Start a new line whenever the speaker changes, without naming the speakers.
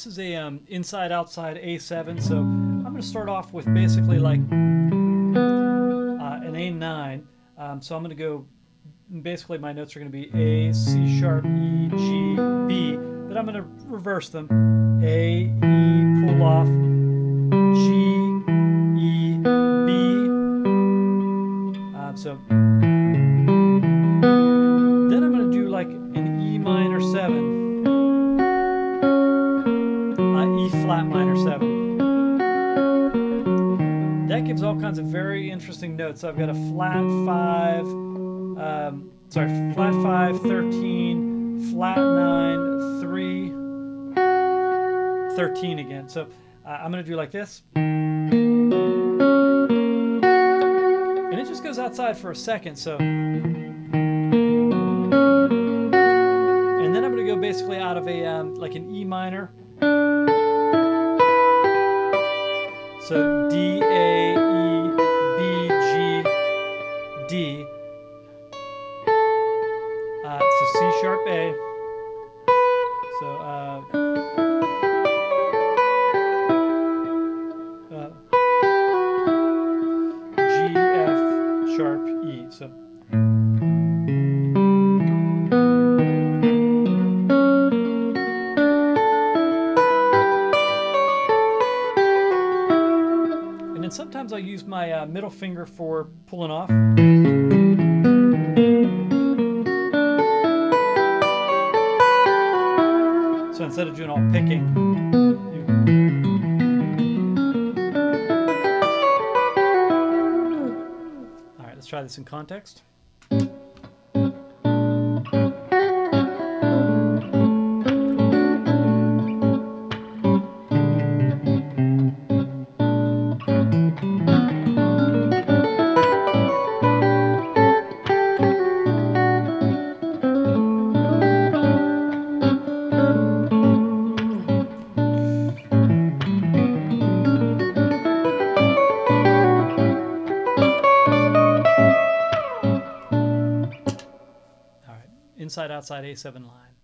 This is a um, inside outside A7, so I'm going to start off with basically like uh, an A9. Um, so I'm going to go, basically my notes are going to be A, C sharp, E, G, B, but I'm going to reverse them. A, E, pull off, G, E, B. Uh, so then I'm going to do like E flat minor 7. That gives all kinds of very interesting notes. So I've got a flat 5, um, sorry, flat 5, 13, flat 9, 3, 13 again. So uh, I'm going to do like this. And it just goes outside for a second. So. And then I'm going to go basically out of a, um, like an E minor. So D, A, E, B, G, D. Uh, so C sharp A. So uh, uh, G, F sharp E. So. Then sometimes I'll use my uh, middle finger for pulling off. So instead of doing all picking. All right, let's try this in context. Inside outside A7 line.